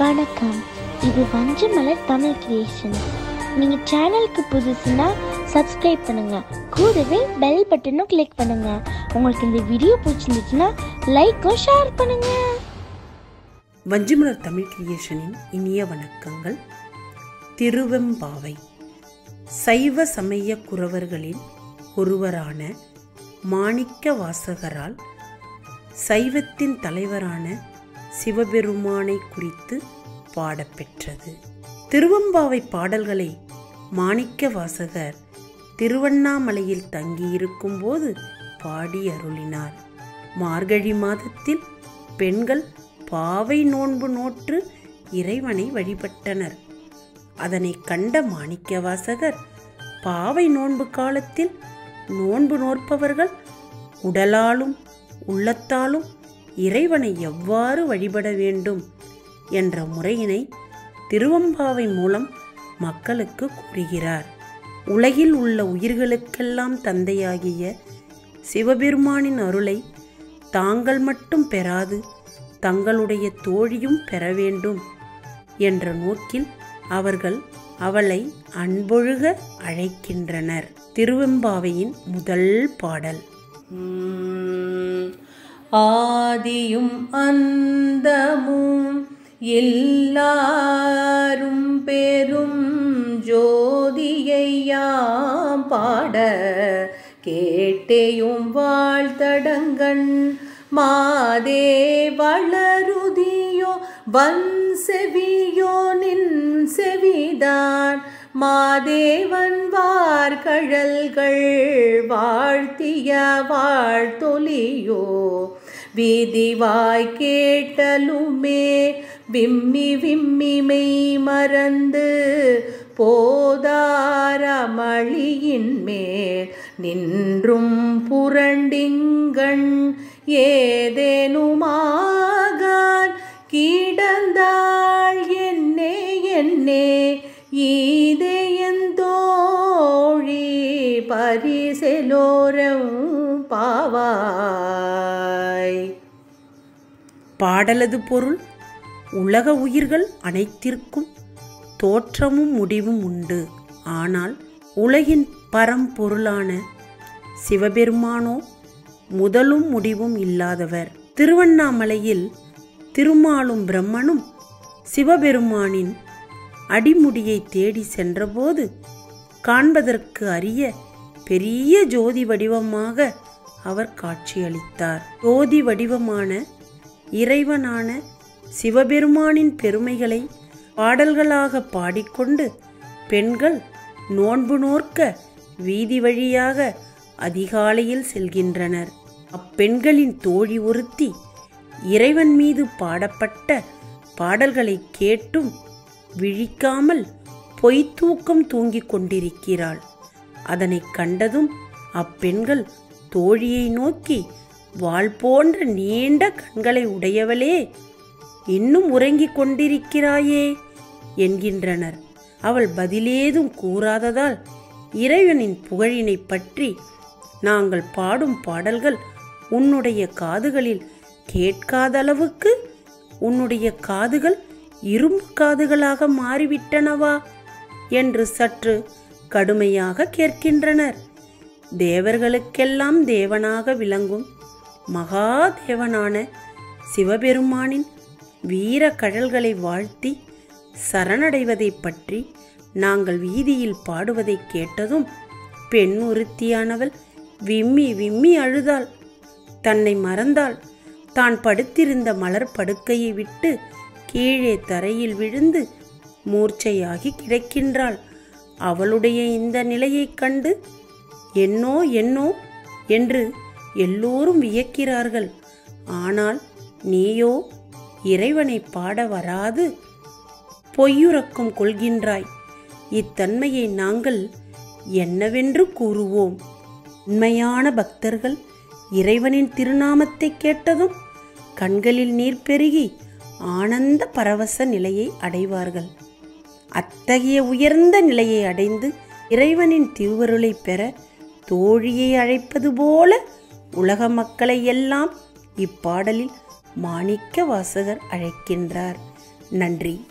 வணக்கம். இது வஞ்சமலர் தமிழ் கிரியேஷன் நீங்க சேனலுக்கு புதுசுனா சப்ஸ்கிரைப் பண்ணுங்க. கூடவே பெல் பட்டனும் கிளிக் பண்ணுங்க. உங்களுக்கு இந்த வீடியோ பிடிச்சிருந்துச்சுன்னா லைக்கும் ஷேர் பண்ணுங்க. வஞ்சமலர் தமிழ் கிரியேஷனின் இனிய வணக்கங்கள். திருவெம்பாவை. சைவ சமய குறவர்களில் ஒருவரான மாணிக்க வாசகரால் சைவத்தின் தலைவரான சிவபெருமானை குறித்து பாடப்பெற்றது. திருவம்பாவை பாடல்களை மாணிக்க வாசகர் திருவண்ணாமலையில் தங்கியிருக்கும் போது பாடி அருளினார். மார்கழி மாதத்தில் பெண்கள் பாவை நோன்பு நோற்று இறைவனை வழிபட்டனர். அதனை கண்ட மாணிக்க வாசகர் பாவை நோன்பு காலத்தில் நோன்பு நோற்பவர்கள் உடலாலும் உள்ளத்தாலும் இறைவனை எவ்வாறு வழிபட வேண்டும் என்ற முறையினை திருவம்பாவை மூலம் மக்களுக்கு கூறுகிறார். உலகில் உள்ள உயிர்களுக்கெல்லாம் தந்தையாகிய சிவபெருமானின் அருளை தாங்கள் மட்டும் பெறாது தங்களுடைய தோழியும் பெற வேண்டும் என்ற நோக்கில் அவர்கள் அவளை அன்பொழுக அழைக்கின்றனர். திருவெம்பாவையின் முதல் பாடல். ஆதியும் அந்தமும் எல்லாரும் பெரும் ஜோதியையாம் பாட கேட்டேயும் வாழ்த்தடங்கண். மாதே வளருதியோ வன் செவியோ நின் செவிதான் மாதேவன் வார்கழல்கள் வாழ்த்திய வாழ்த்தொலியோ வீதிவாய் கேட்டலுமே விம்மி விம்மி மெய் மறந்து போதாரமளியின் மேல் நின்றும் புரண்டிங்கண் ஏதேனுமாக கிடந்தாள் என்னே என்னே ஈதே பாவாய். பாடலது பொருள் உலக உயிர்கள் அனைத்திற்கும் தோற்றமும் முடிவும் உண்டு. ஆனால் உலகின் பரம்பொருளான சிவபெருமானோ முதலும் முடிவும் இல்லாதவர். திருவண்ணாமலையில் திருமாலும் பிரம்மனும் சிவபெருமானின் அடிமுடியை தேடி சென்றபோது காண்பதற்கு அரிய பெரிய ஜோதி வடிவமாக அவர் காட்சியளித்தார். ஜோதி வடிவமான இறைவனான சிவபெருமானின் பெருமைகளை பாடல்களாக பாடிக்கொண்டு பெண்கள் நோன்பு நோர்க்க வீதி வழியாக அதிகாலையில் செல்கின்றனர். அப்பெண்களின் தோழி ஒருத்தி இறைவன் மீது பாடப்பட்ட பாடல்களை கேட்டும் விழிக்காமல் பொய்த்தூக்கம் தூங்கிக் கொண்டிருக்கிறாள். அதனை கண்டதும் அப்பெண்கள் தோழியை நோக்கி வாள் போன்ற நீண்ட கண்களை உடையவளே இன்னும் உறங்கிக் கொண்டிருக்கிறாயே என்கின்றனர். அவள் பதிலேதும் கூறாததால் இறைவனின் புகழினை பற்றி நாங்கள் பாடும் பாடல்கள் உன்னுடைய காதுகளில் கேட்காத அளவுக்கு உன்னுடைய காதுகள் இரும்பு காதுகளாக மாறிவிட்டனவா? என்று சற்று கடுமையாக கேட்கின்றனர். தேவர்களுக்கெல்லாம் தேவனாக விளங்கும் மகாதேவனான சிவபெருமானின் வீர கடல்களை வாழ்த்தி சரணடைவதைப் பற்றி நாங்கள் வீதியில் பாடுவதைக் கேட்டதும் பெண் ஒருத்தியானவள் விம்மி விம்மி அழுதாள். தன்னை மறந்தாள். தான் படுத்திருந்த மலர் படுக்கையை விட்டு கீழே தரையில் விழுந்து மூர்ச்சையாகி கிடக்கின்றாள். அவளுடைய இந்த நிலையைக் கண்டு என்னோ என்னோ என்று எல்லோரும் வியக்கிறார்கள். ஆனால் நீயோ இறைவனை பாட வராது. பொய்யுறக்கம் கொள்கின்றாய். இத்தன்மையை நாங்கள் என்னவென்று கூறுவோம்? உண்மையான பக்தர்கள் இறைவனின் திருநாமத்தை கேட்டதும் கண்களில் நீர் பெருகி ஆனந்த பரவச நிலையை அடைவார்கள். அத்தகைய உயர்ந்த நிலையை அடைந்து இறைவனின் திருவருளை பெற தோழியை அழைப்பது போல உலக மக்களை எல்லாம் இப்பாடலில் மாணிக்க வாசகர் அழைக்கின்றார். நன்றி.